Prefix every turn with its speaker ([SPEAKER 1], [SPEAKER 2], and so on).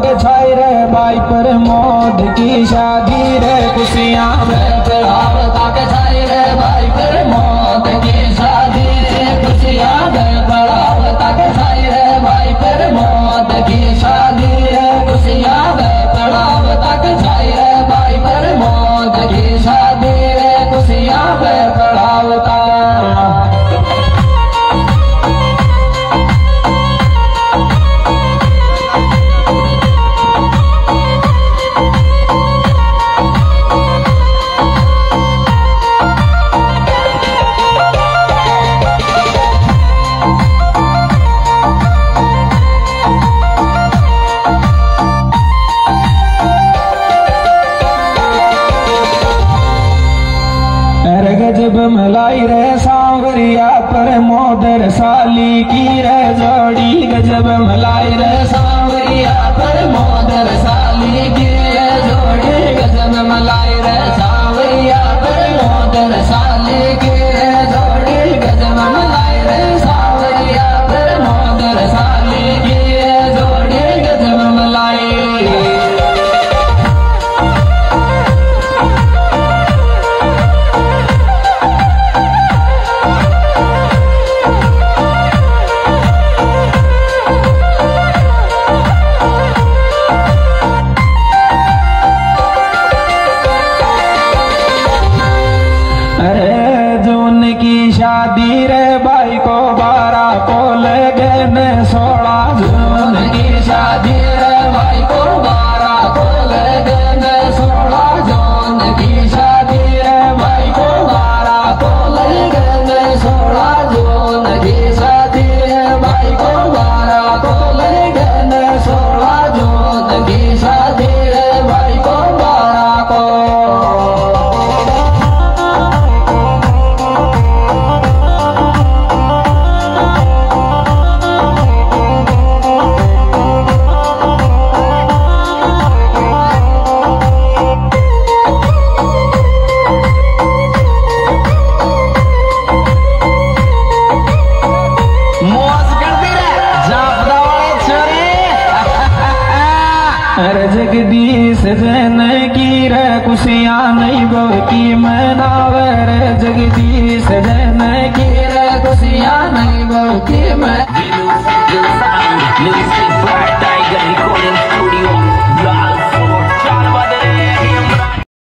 [SPEAKER 1] बाग छाई रे बाई पर मोद की शादी रे खुशियाँ
[SPEAKER 2] में मलाई रे सांवरिया पर मोदर साली की रे जोड़ी, गजब मलाई रे
[SPEAKER 1] सांवरिया पर मोदर
[SPEAKER 2] अरे जून की शादी रे भाई को बारह को लगन सोलह जून
[SPEAKER 1] की शादी रे भाई को बारह
[SPEAKER 2] अरे जगदीश जन की रे खुशियाँ नहीं बोती मनावर जगदीश जन की
[SPEAKER 1] रे खुशियाँ नहीं बोती मैं